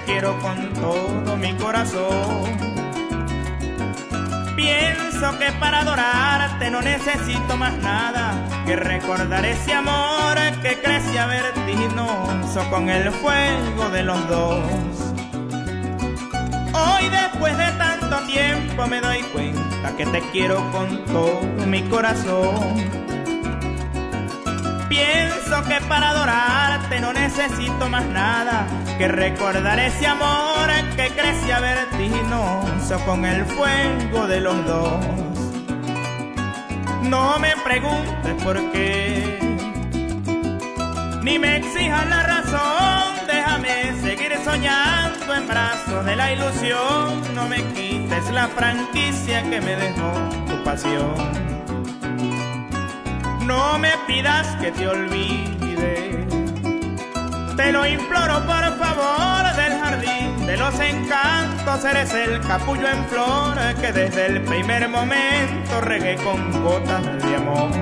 quiero con todo mi corazón. Pienso que para adorarte no necesito más nada que recordar ese amor que crecía vertiginoso con el fuego de los dos. Hoy después de tanto tiempo me doy cuenta que te quiero con todo mi corazón. Pienso que para adorarte no necesito más nada que recordar ese amor que crecía vertiginoso con el fuego de los dos. No me preguntes por qué, ni me exijas la razón, déjame seguir soñando en brazos de la ilusión, no me quites la franquicia que me dejó tu pasión. No me pidas que te olvide. Te lo imploro por favor del jardín de los encantos. Eres el capullo en flor que desde el primer momento regué con gotas de amor.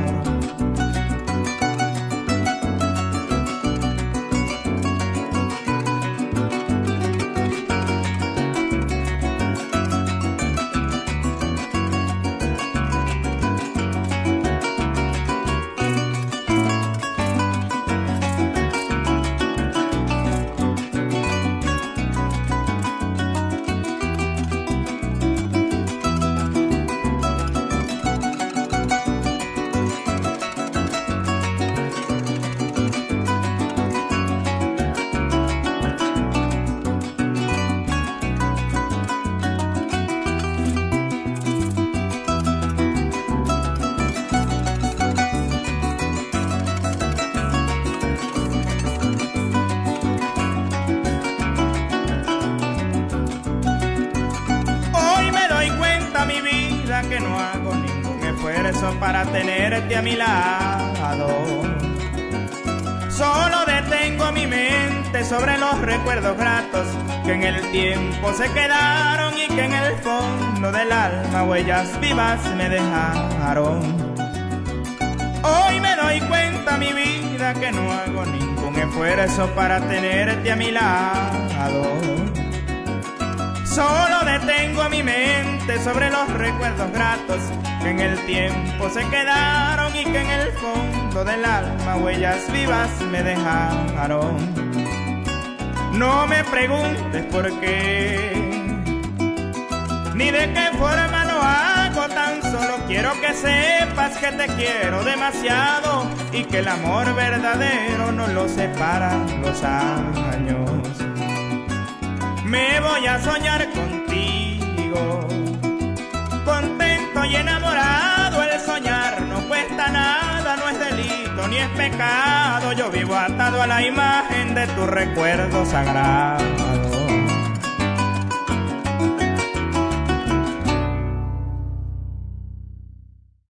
Que no hago ningún esfuerzo para tenerte a mi lado. Solo detengo mi mente sobre los recuerdos gratos que en el tiempo se quedaron y que en el fondo del alma huellas vivas me dejaron. Hoy me doy cuenta, mi vida, que no hago ningún esfuerzo para tenerte a mi lado. Solo detengo mi mente sobre los recuerdos gratos que en el tiempo se quedaron y que en el fondo del alma huellas vivas me dejaron. No me preguntes por qué, ni de qué forma lo hago, tan solo quiero que sepas que te quiero demasiado y que el amor verdadero no lo separa los años me voy a soñar contigo. Contento y enamorado, el soñar no cuesta nada, no es delito ni es pecado. Yo vivo atado a la imagen de tu recuerdo sagrado.